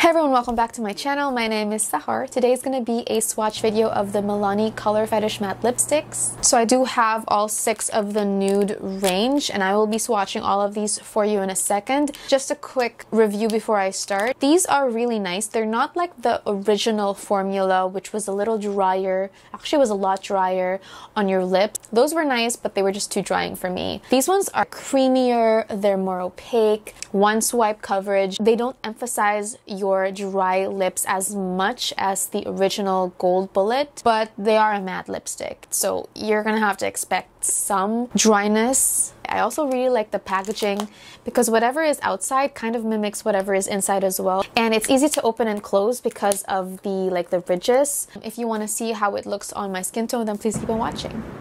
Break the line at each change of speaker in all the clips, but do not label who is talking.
Hey everyone, welcome back to my channel. My name is Sahar. Today is going to be a swatch video of the Milani Color Fetish Matte Lipsticks. So I do have all six of the nude range and I will be swatching all of these for you in a second. Just a quick review before I start. These are really nice. They're not like the original formula which was a little drier. Actually was a lot drier on your lips. Those were nice but they were just too drying for me. These ones are creamier, they're more opaque, one swipe coverage. They don't emphasize your your dry lips as much as the original Gold Bullet, but they are a matte lipstick. So you're gonna have to expect some dryness. I also really like the packaging because whatever is outside kind of mimics whatever is inside as well. And it's easy to open and close because of the like the ridges. If you want to see how it looks on my skin tone, then please keep on watching.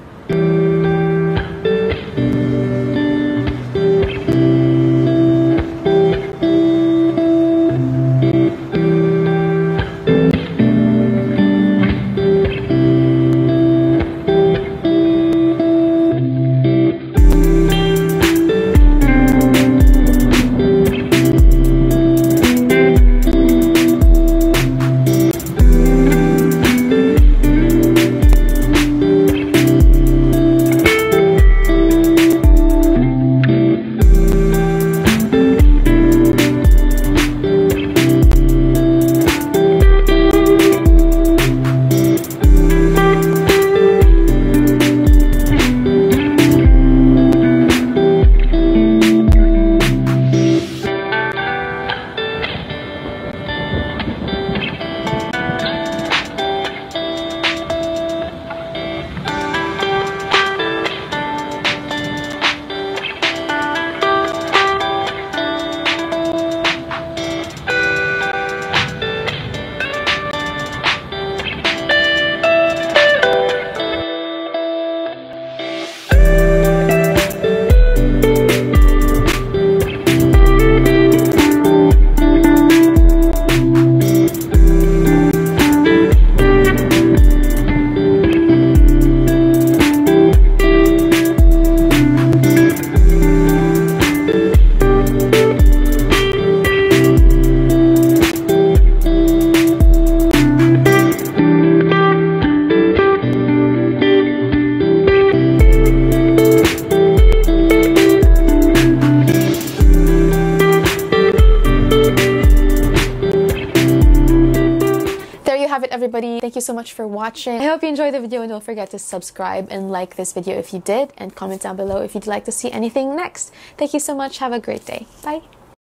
Have it everybody. Thank you so much for watching. I hope you enjoyed the video and don't forget to subscribe and like this video if you did and comment down below if you'd like to see anything next. Thank you so much. Have a great day. Bye.